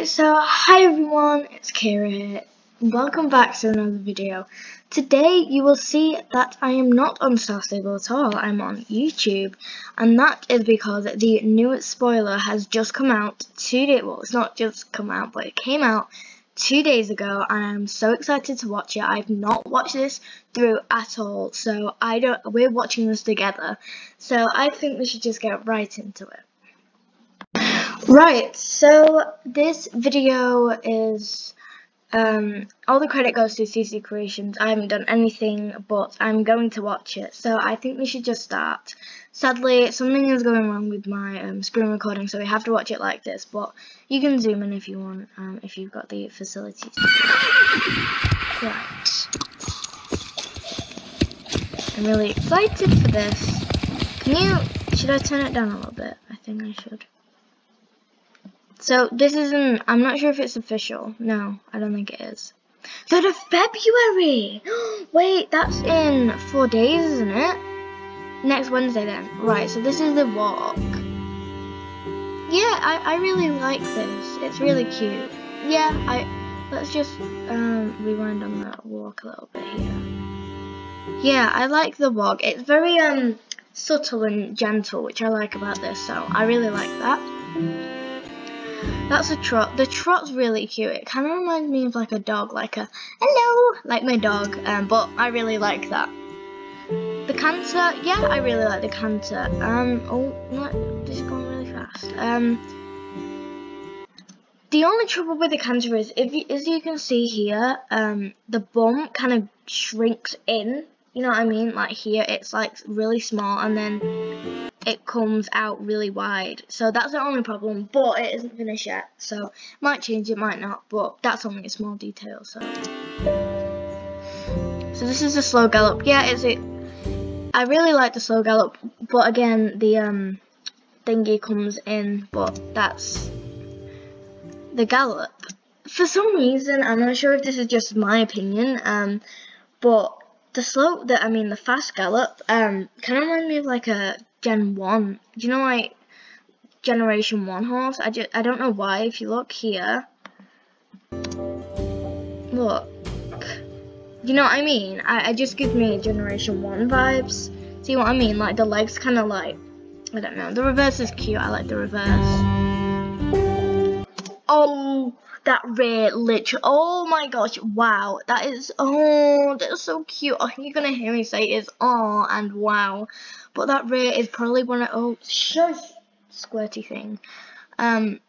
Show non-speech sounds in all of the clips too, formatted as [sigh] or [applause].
So hi everyone, it's Keira here. Welcome back to another video. Today you will see that I am not on Star Stable at all, I'm on YouTube. And that is because the newest spoiler has just come out two days, well it's not just come out, but it came out two days ago and I'm so excited to watch it. I've not watched this through at all, so I don't, we're watching this together. So I think we should just get right into it. Right, so this video is, um, all the credit goes to CC Creations. I haven't done anything, but I'm going to watch it, so I think we should just start. Sadly, something is going wrong with my um, screen recording, so we have to watch it like this, but you can zoom in if you want, um, if you've got the facilities. Right. I'm really excited for this. Can you, should I turn it down a little bit? I think I should. So this isn't, I'm not sure if it's official. No, I don't think it is. 3rd of February! [gasps] Wait, that's in four days, isn't it? Next Wednesday then. Right, so this is the walk. Yeah, I, I really like this. It's really cute. Yeah, I let's just um, rewind on that walk a little bit here. Yeah, I like the walk. It's very um subtle and gentle, which I like about this, so I really like that. That's a trot. The trot's really cute. It kind of reminds me of like a dog, like a hello, like my dog. Um, but I really like that. The canter, yeah, I really like the canter. Um, oh, no, this is going really fast. Um, the only trouble with the canter is, if you, as you can see here, um, the bump kind of shrinks in. You know what I mean? Like here, it's like really small, and then it comes out really wide. So that's the only problem, but it isn't finished yet. So might change, it might not, but that's only a small detail. So, so this is a slow gallop. Yeah, it's it. I really like the slow gallop, but again, the um thingy comes in, but that's the gallop. For some reason, I'm not sure if this is just my opinion, um, but the slow, the I mean the fast gallop, um, kind of reminds me of like a Gen 1. Do you know like Generation 1 horse? I, just, I don't know why. If you look here. Look. You know what I mean? I, it just gives me Generation 1 vibes. See what I mean? Like the legs kind of like, I don't know. The reverse is cute. I like the reverse. Oh, that rear literally. Oh my gosh. Wow. That is, oh, that's so cute. Oh, you're going to hear me say is oh and wow. But that rear is probably one of, oh, shush, squirty thing. Um,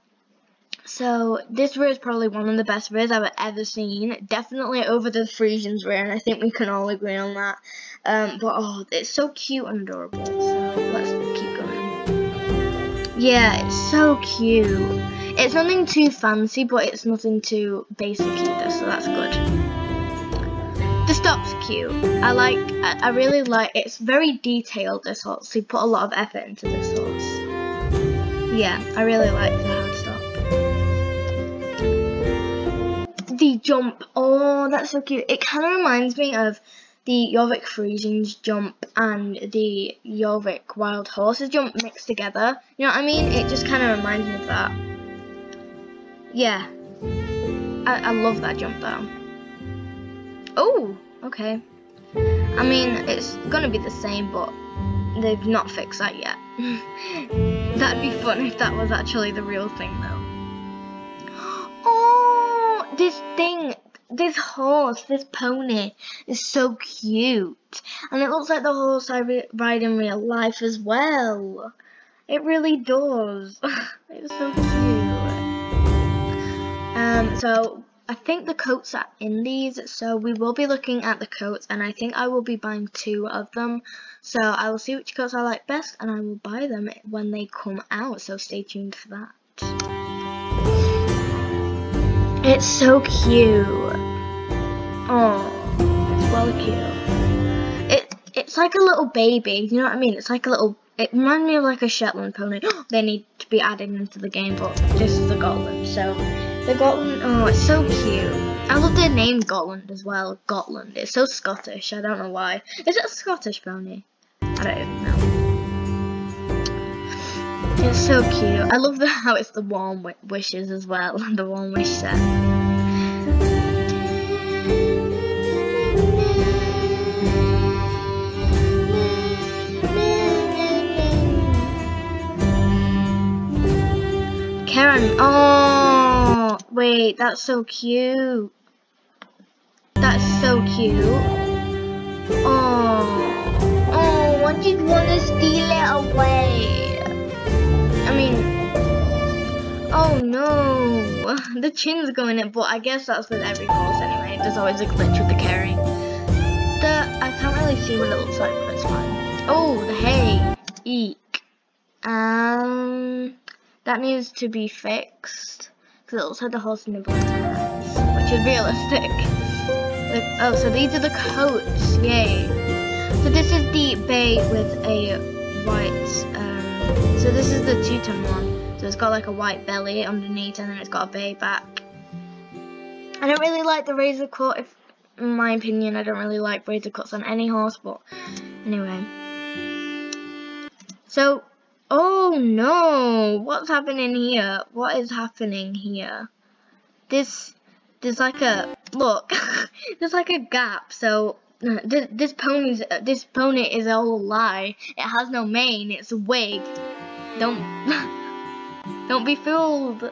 so this rear is probably one of the best rears I've ever seen. Definitely over the Frisians rear, and I think we can all agree on that. Um, but oh, it's so cute and adorable. So let's keep going. Yeah, it's so cute. It's nothing too fancy, but it's nothing too basic either, so that's good. The stop's cute. I like, I, really like, it's very detailed this horse, so you put a lot of effort into this horse. Yeah, I really like the hard stop. The jump, oh that's so cute. It kind of reminds me of the Jorvik Frisians jump and the Jorvik Wild Horses jump mixed together. You know what I mean? It just kind of reminds me of that. Yeah. I, I love that jump though. Oh, okay. I mean, it's gonna be the same, but they've not fixed that yet. [laughs] That'd be fun if that was actually the real thing, though. [gasps] Oh, this thing, this horse, this pony is so cute. And it looks like the horse I ride in real life as well. It really does. [laughs] it's so cute. Um, so I think the coats are in these, so we will be looking at the coats, and I think I will be buying two of them. So I will see which coats I like best, and I will buy them when they come out, so stay tuned for that. It's so cute. Oh, it's well cute. It It's like a little baby, you know what I mean? It's like a little, it reminds me of like a Shetland pony. [gasps] they need to be added into the game, but this is the Gotland, so... The Gotland, oh, it's so cute. I love the name Gotland as well. Gotland. It's so Scottish. I don't know why. Is it a Scottish pony? I don't even know. It's so cute. I love the, [laughs] how it's the warm wishes as well, [laughs] the warm wish set. Karen, oh, wait, that's so cute. That's so cute. Oh, oh, I just want to steal it away. I mean, oh no, [laughs] the chin's going in, but I guess that's with every horse anyway. There's always a glitch with the carry. The, I can't really see what it looks like, but it's fine. Oh, the hay. Eek. Um, that needs to be fixed. Looks like the horse nibbling hands, which is realistic. Like, oh, so these are the coats. Yay. So this is the bay with a white, um, so this is the two-tone one. So it's got like a white belly underneath and then it's got a bay back. I don't really like the razor cut, if, in my opinion, I don't really like razor cuts on any horse, but anyway. So, oh no, what's happening here? What is happening here? This, there's like a, look, [laughs] there's like a gap, so uh, this, this pony's uh, this pony is a lie. It has no mane. It's a wig. Don't [laughs] don't be fooled.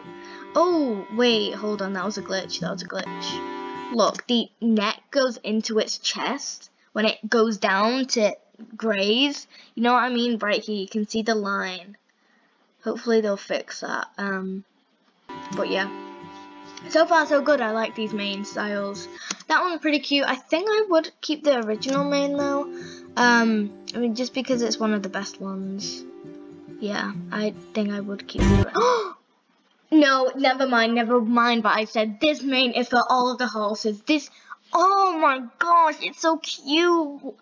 Oh wait, hold on. That was a glitch. That was a glitch. Look, the neck goes into its chest when it goes down to graze. You know what I mean? Right here, you can see the line. Hopefully they'll fix that. Um, but yeah. So far so good, I like these mane styles. That one's pretty cute. I think I would keep the original mane though. Um, I mean, just because it's one of the best ones. Yeah, I think I would keep it. [gasps] no, never mind, never mind, but I said this mane is for all of the horses. This, oh my gosh, it's so cute.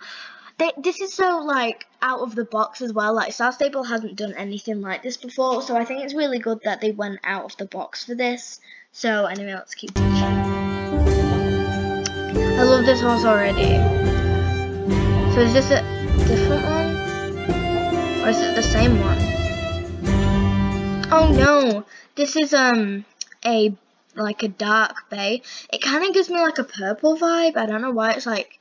They, this is so like out of the box as well. Like Star Stable hasn't done anything like this before, so I think it's really good that they went out of the box for this. So anyway, let's keep watching. I love this horse already. So is this a different one? Or is it the same one? Oh no, this is um a like a dark bay. It kind of gives me like a purple vibe. I don't know why. It's like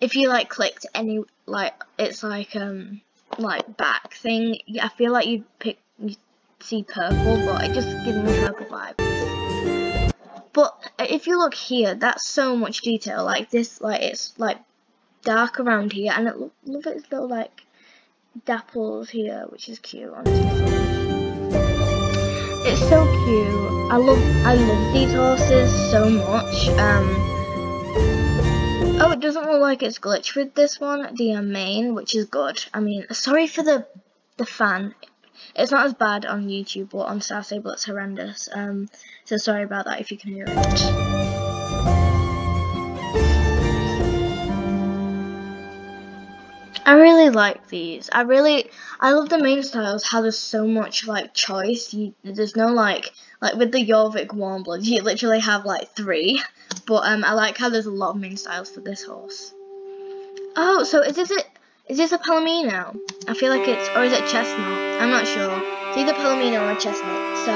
if you like clicked any like it's like um like back thing. I feel like you pick you see purple, but it just gives me purple vibes. But if you look here, that's so much detail. Like this, like it's like dark around here, and it look, look its little like dapples here, which is cute. It's so cute. I love I love these horses so much. Um. Doesn't look like it's glitched with this one, the uh, mane, which is good. I mean, sorry for the the fan. It's not as bad on YouTube or on Star Stable, it's horrendous. Um, so sorry about that if you can hear it. I really like these. I really, I love the mane styles, how there's so much, like, choice. You, there's no, like, like, with the Jorvik Warmbloods, you literally have, like, three. But, um, I like how there's a lot of mane styles for this horse. Oh, so is this it? Is this a Palomino? I feel like it's, or is it Chestnut? I'm not sure. It's either Palomino or Chestnut, so.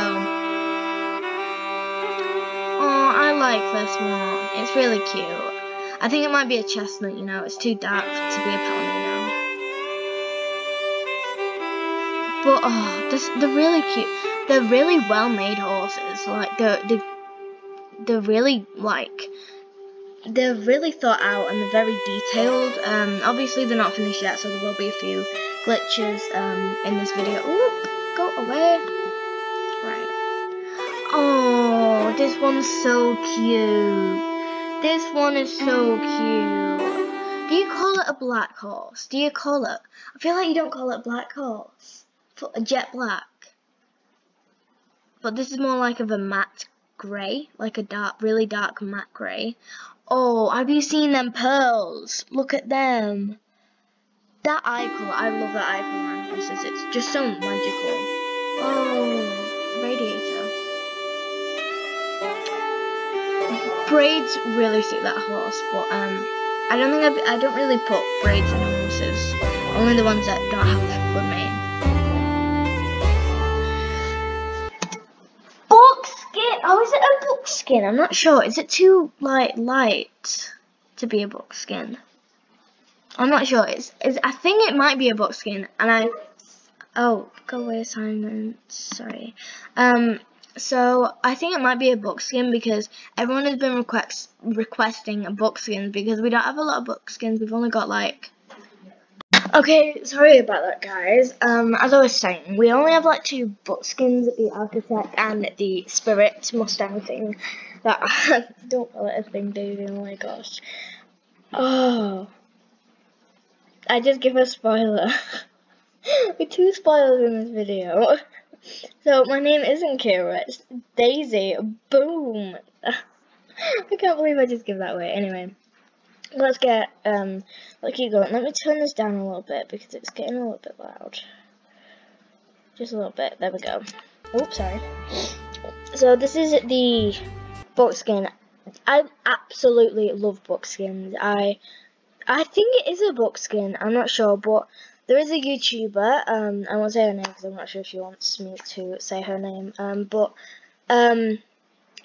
Oh, I like this one. It's really cute. I think it might be a Chestnut, you know, it's too dark to be a Palomino. But, oh, this, they're really cute. They're really well-made horses. Like, they're, they're, they're really, like, they're really thought out and they're very detailed. Um, obviously they're not finished yet, so there will be a few glitches um, in this video. Ooh, go away. Right. Oh, this one's so cute. This one is so cute. Do you call it a black horse? Do you call it? I feel like you don't call it black horse. For A jet black. But this is more like of a matte grey, like a dark, really dark matte grey. Oh, have you seen them pearls? Look at them. That eye color, I love that eye color on It's just so magical. Oh, radiator. Braids really suit that horse, but um, I don't think I, I don't really put braids in horses. Only the ones that don't have good mane. Buckskin? I'm not sure. Is it too light light to be a box skin? I'm not sure. It's, it's I think it might be a box skin. and I oh go away assignment. Sorry. Um. So I think it might be a box skin because everyone has been request requesting a buckskin because we don't have a lot of box skins. We've only got like Okay, sorry about that, guys. Um, as I was saying, we only have like two buckskins, the architect and the spirit Mustang thing. That [laughs] I don't let a thing, David. Oh my gosh. Oh, I just give a spoiler. [laughs] With two spoilers in this video. So my name isn't Keira, it's Daisy. Boom. [laughs] I can't believe I just give that away. Anyway let's get, um, let's keep going. Let me turn this down a little bit because it's getting a little bit loud. Just a little bit. There we go. Oops, sorry. So this is the book skin. I absolutely love book skins. I I think it is a book skin. I'm not sure, but there is a YouTuber. Um, I won't say her name because I'm not sure if she wants me to say her name. Um, but um,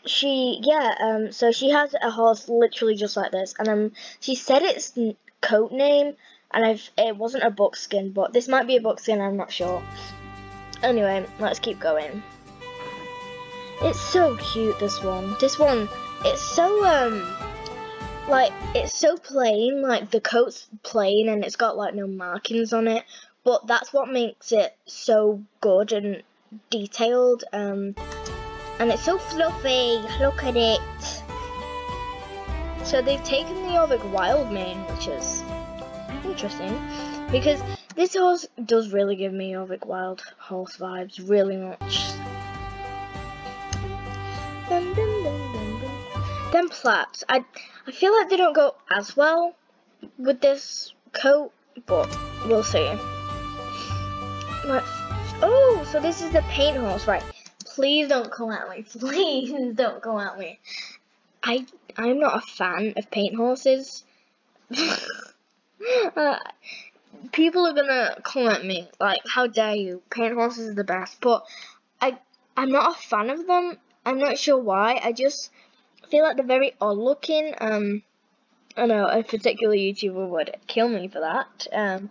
she yeah um so she has a horse literally just like this and um she said its coat name and I've it wasn't a buckskin but this might be a buckskin I'm not sure. Anyway let's keep going. It's so cute this one. This one it's so um like it's so plain like the coat's plain and it's got like no markings on it but that's what makes it so good and detailed um and it's so fluffy. Look at it. So they've taken the Jorvik Wild Mane, which is interesting. Because this horse does really give me Jorvik Wild horse vibes, really much. Dun, dun, dun, then plaits. I, I feel like they don't go as well with this coat, but we'll see. Let's, oh, so this is the paint horse, right. Please don't come at me. [laughs] Please don't come at me. I I'm not a fan of paint horses. [laughs] uh, people are gonna come at me like, how dare you? Paint horses are the best, but I I'm not a fan of them. I'm not sure why. I just feel like they're very odd looking. Um, I know a particular YouTuber would kill me for that. Um,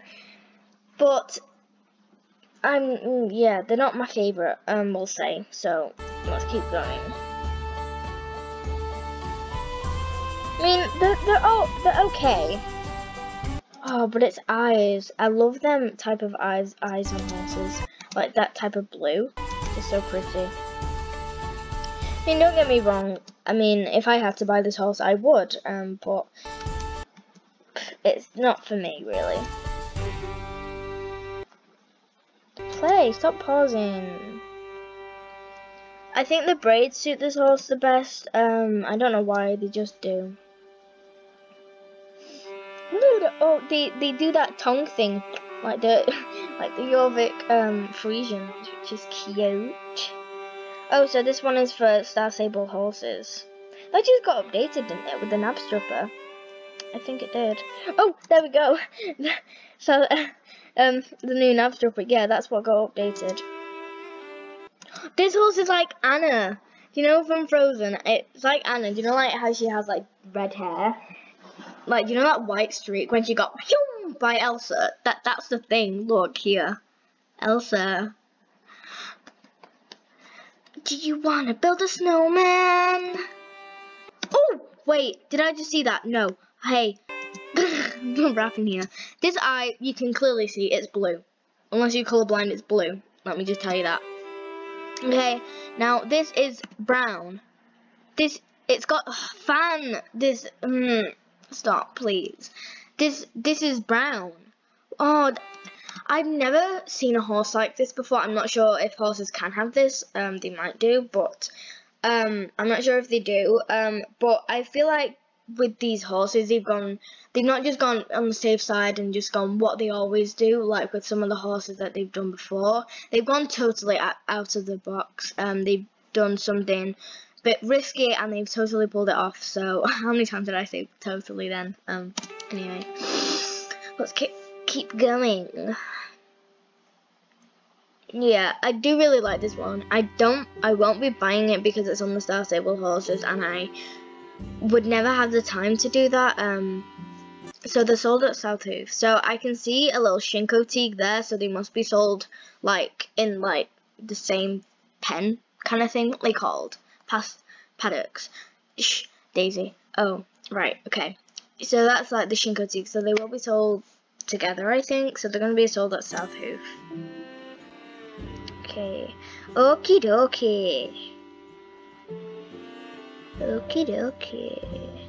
but I'm, mm, yeah, they're not my favourite, um, we'll say, so let's keep going. I mean, they're, they're, oh, they're okay. Oh, but it's eyes. I love them type of eyes, eyes on horses. Like that type of blue. It's so pretty. I mean, don't get me wrong. I mean, if I had to buy this horse, I would. Um, but it's not for me, really play. Stop pausing. I think the braids suit this horse the best. Um, I don't know why, they just do. Oh, they, they do that tongue thing, like the [laughs] like the Jorvik um, Frisian, which is cute. Oh, so this one is for Star Stable horses. That just got updated, didn't it, with the Knabstrupper? I think it did. Oh, there we go. [laughs] so, uh, um, the new Knabstrupper, yeah, that's what got updated. This horse is like Anna. You know from Frozen? It's like Anna. Do you know like how she has like red hair? Like, you know that white streak when she got by Elsa? That That's the thing. Look here. Elsa. Do you want to build a snowman? Oh, wait. Did I just see that? No. Hey, [laughs] I'm rapping here. This eye, you can clearly see it's blue. Unless you're colorblind, it's blue. Let me just tell you that. Okay, now this is brown. This, it's got fan. This, um, stop, please. This, this is brown. Oh, I've never seen a horse like this before. I'm not sure if horses can have this. Um, they might do, but um, I'm not sure if they do. Um, but I feel like with these horses, they've gone, they've not just gone on the safe side and just gone what they always do, like with some of the horses that they've done before. They've gone totally out of the box. Um, they've done something a bit risky and they've totally pulled it off. So [laughs] how many times did I say totally then? Um, anyway, let's keep keep going. yeah, I do really like this one. I don't, I won't be buying it because it's on the Star Stable horses, and I would never have the time to do that. Um, so they're sold at South Hoof. So I can see a little Shinko Teague there, so they must be sold like in like the same pen kind of thing. They called past paddocks. Shh, Daisy. Oh, right, okay. So that's like the Shinko Teague. So they will be sold together, I think. So they're going to be sold at South Hoof. Okay. Okie dokie. Okie dokie.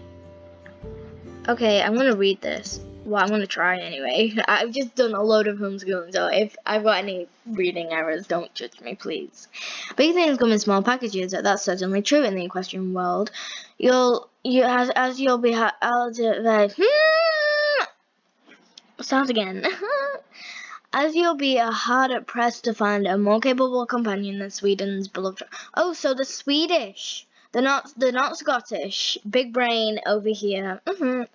Okay, I'm gonna read this. Well, I'm gonna try anyway. [laughs] I've just done a load of homeschooling, so if I've got any reading errors, don't judge me, please. Big things come in small packages. That's certainly true in the equestrian world. You'll, you as as you'll be ha uh, hmm, start again. [laughs] as you'll be hard pressed to find a more capable companion than Sweden's beloved. Oh, so the Swedish. They're not they're not Scottish. Big brain over here. Mm -hmm.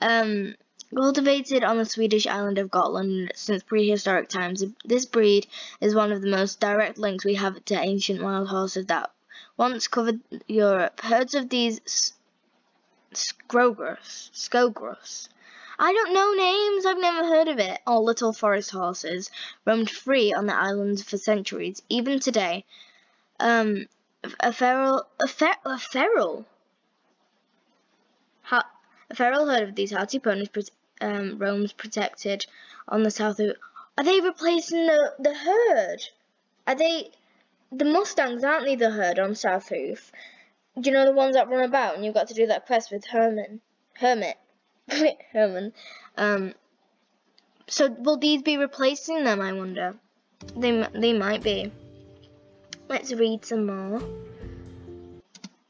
Um, cultivated on the Swedish island of Gotland since prehistoric times, this breed is one of the most direct links we have to ancient wild horses that once covered Europe. Herds of these Skogros. I don't know names, I've never heard of it. Or little forest horses roamed free on the islands for centuries. Even today, um, a feral, a, fer a feral, ha a feral herd of these hardy ponies um, roams protected on the south. Of, are they replacing the the herd? Are they the Mustangs? Aren't they the herd on South Hoof? Do you know the ones that run about and you've got to do that quest with Herman, Hermit, [laughs] Herman? Um. So will these be replacing them? I wonder. They they might be. Let's read some more.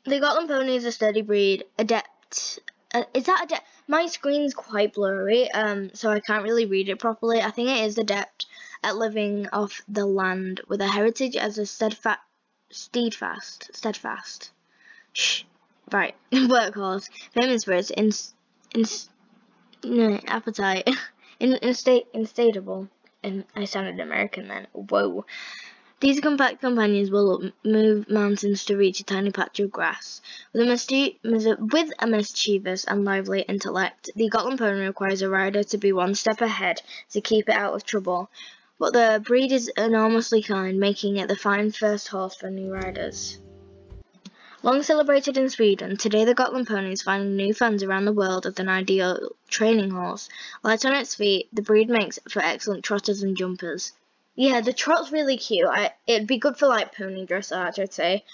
The Gotland Pony is a sturdy breed, adept. Uh, is that adept? My screen's quite blurry, um, so I can't really read it properly. I think it is adept at living off the land with a heritage as a steadfast, steadfast, steadfast. Shh. Right, [laughs] workhorse, famous for its in, in, no, appetite, [laughs] in, instate. And I sounded American then. Whoa. These compact companions will move mountains to reach a tiny patch of grass. With a, with a mischievous and lively intellect, the Gotland pony requires a rider to be one step ahead to keep it out of trouble. But the breed is enormously kind, making it the fine first horse for new riders. Long celebrated in Sweden, today the Gotland pony is finding new fans around the world as an ideal training horse. Light on its feet, the breed makes for excellent trotters and jumpers. Yeah, the trot's really cute. I, it'd be good for like pony dressage, I'd say.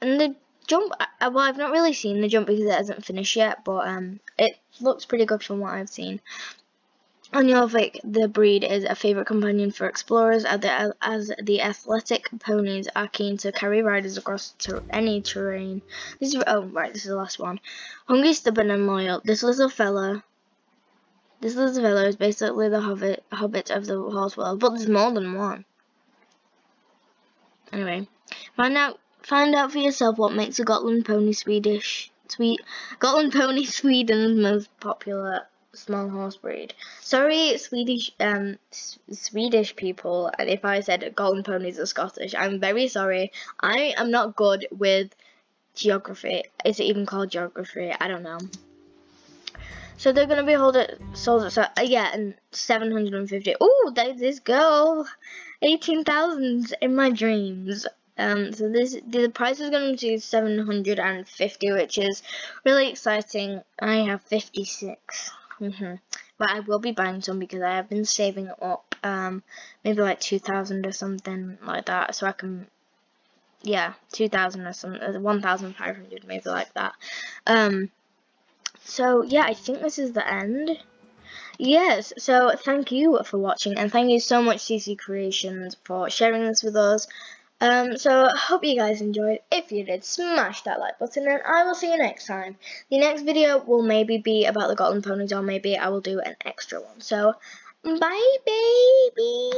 And the jump, I, well, I've not really seen the jump because it hasn't finished yet, but um, it looks pretty good from what I've seen. On Jorvik, the breed is a favourite companion for explorers as the, as the athletic ponies are keen to carry riders across ter any terrain. This is, oh, right, this is the last one. Hungry, stubborn and loyal, this little fella this little fellow is basically the hobbit, hobbit of the horse world, but there's more than one. Anyway, find out find out for yourself what makes a Gotland pony Swedish sweet Gotland pony [laughs] Sweden's most popular small horse breed. Sorry, Swedish um Swedish people, and if I said Gotland ponies are Scottish, I'm very sorry. I am not good with geography. Is it even called geography? I don't know. So they're gonna be holding sold at uh, yeah, and 750. Oh, there's this girl, 18,000 in my dreams. Um, so this the price is going to be 750, which is really exciting. I have 56. Mm -hmm. But I will be buying some because I have been saving up, um, maybe like 2,000 or something like that, so I can, yeah, 2,000 or something, 1,500, maybe like that. Um, so yeah, I think this is the end. Yes, so thank you for watching and thank you so much CC Creations for sharing this with us. Um, so I hope you guys enjoyed. If you did, smash that like button and I will see you next time. The next video will maybe be about the Gotland ponies or maybe I will do an extra one. So, bye baby!